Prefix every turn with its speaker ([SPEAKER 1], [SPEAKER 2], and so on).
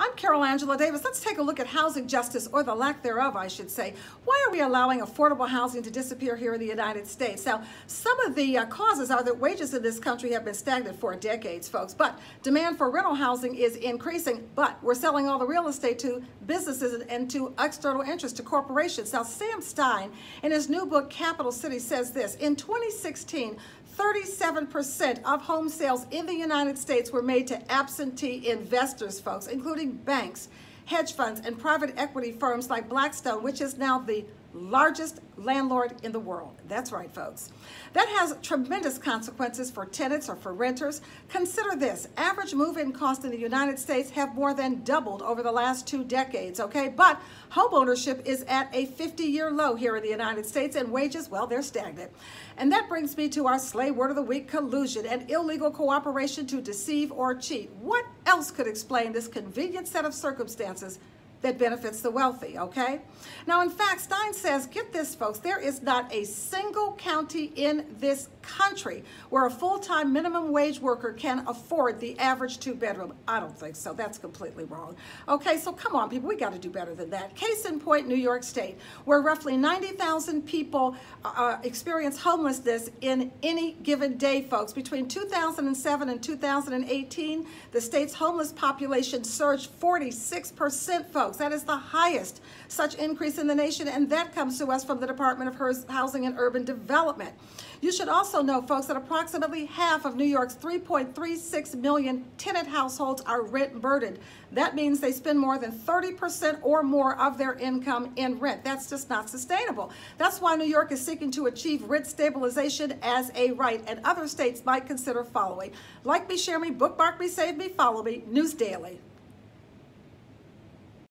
[SPEAKER 1] I'm Carol Angela Davis. Let's take a look at housing justice, or the lack thereof, I should say. Why are we allowing affordable housing to disappear here in the United States? Now, some of the uh, causes are that wages in this country have been stagnant for decades, folks, but demand for rental housing is increasing, but we're selling all the real estate to businesses and to external interests, to corporations. Now, Sam Stein, in his new book, Capital City, says this, in 2016, 37% of home sales in the United States were made to absentee investors, folks, including banks, hedge funds, and private equity firms like Blackstone, which is now the largest landlord in the world. That's right, folks. That has tremendous consequences for tenants or for renters. Consider this average move in costs in the United States have more than doubled over the last two decades, okay? But homeownership is at a 50 year low here in the United States, and wages, well, they're stagnant. And that brings me to our slay word of the week collusion and illegal cooperation to deceive or cheat. What else could explain this convenient set of circumstances? That benefits the wealthy, okay? Now, in fact, Stein says, get this, folks, there is not a single county in this country where a full-time minimum wage worker can afford the average two-bedroom. I don't think so. That's completely wrong. Okay, so come on, people, we got to do better than that. Case in point, New York State, where roughly 90,000 people uh, uh, experience homelessness in any given day, folks. Between 2007 and 2018, the state's homeless population surged 46%, folks folks. That is the highest such increase in the nation, and that comes to us from the Department of Housing and Urban Development. You should also know, folks, that approximately half of New York's 3.36 million tenant households are rent burdened. That means they spend more than 30% or more of their income in rent. That's just not sustainable. That's why New York is seeking to achieve rent stabilization as a right, and other states might consider following. Like me, share me, bookmark me, save me, follow me, News Daily.